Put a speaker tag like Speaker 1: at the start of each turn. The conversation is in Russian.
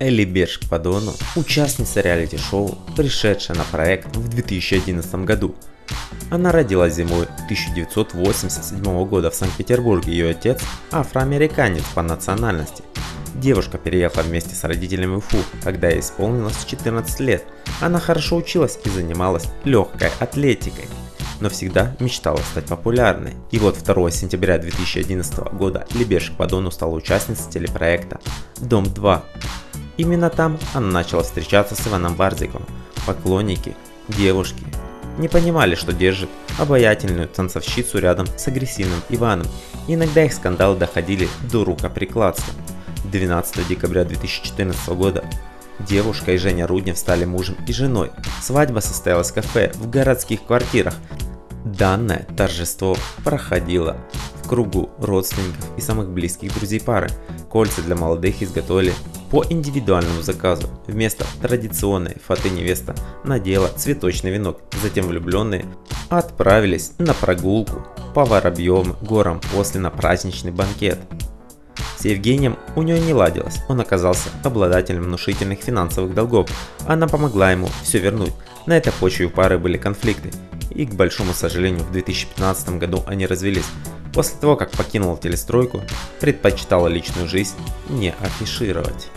Speaker 1: Элли Берж по Дону – участница реалити-шоу, пришедшая на проект в 2011 году. Она родилась зимой 1987 года в Санкт-Петербурге. Ее отец – афроамериканец по национальности. Девушка переехала вместе с родителями в Уфу, когда ей исполнилось 14 лет. Она хорошо училась и занималась легкой атлетикой но всегда мечтала стать популярной. И вот 2 сентября 2011 года Лебешек по Дону стала участницей телепроекта «Дом 2». Именно там она начала встречаться с Иваном Барзиком. Поклонники, девушки не понимали, что держит обаятельную танцовщицу рядом с агрессивным Иваном. иногда их скандалы доходили до рукоприкладства. 12 декабря 2014 года Девушка и Женя Руднев стали мужем и женой. Свадьба состоялась в кафе в городских квартирах. Данное торжество проходило в кругу родственников и самых близких друзей пары. Кольца для молодых изготовили по индивидуальному заказу. Вместо традиционной фаты невеста надела цветочный венок. Затем влюбленные отправились на прогулку по Воробьевым горам после на праздничный банкет. С Евгением у нее не ладилось, он оказался обладателем внушительных финансовых долгов. Она помогла ему все вернуть. На этой почве у пары были конфликты, и, к большому сожалению, в 2015 году они развелись. После того, как покинула телестройку, предпочитала личную жизнь не афишировать.